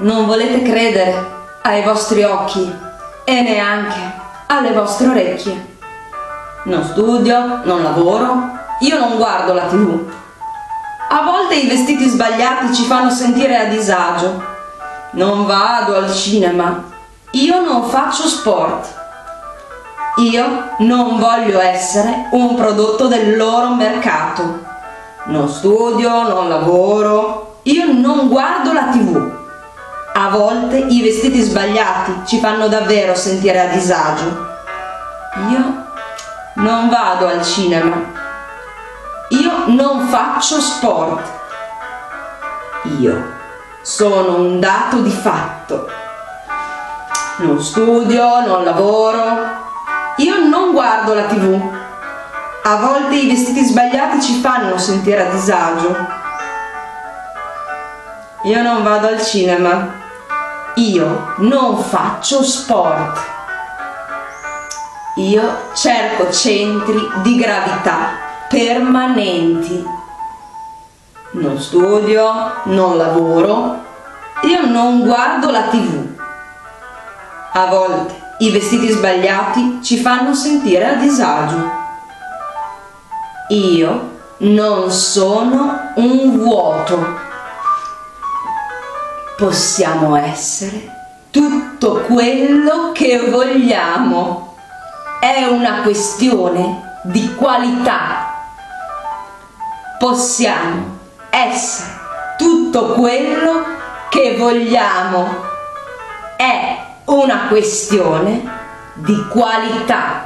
non volete credere ai vostri occhi e neanche alle vostre orecchie. Non studio, non lavoro, io non guardo la tv. A volte i vestiti sbagliati ci fanno sentire a disagio. Non vado al cinema, io non faccio sport. Io non voglio essere un prodotto del loro mercato. Non studio, non lavoro, io non guardo la tv. A volte i vestiti sbagliati ci fanno davvero sentire a disagio. Io non vado al cinema. Io non faccio sport. Io sono un dato di fatto. Non studio, non lavoro. Io non guardo la tv. A volte i vestiti sbagliati ci fanno sentire a disagio. Io non vado al cinema. Io non faccio sport. Io cerco centri di gravità permanenti. Non studio, non lavoro, io non guardo la tv. A volte i vestiti sbagliati ci fanno sentire a disagio. Io non sono un vuoto possiamo essere tutto quello che vogliamo. È una questione di qualità. Possiamo essere tutto quello che vogliamo. È una questione di qualità.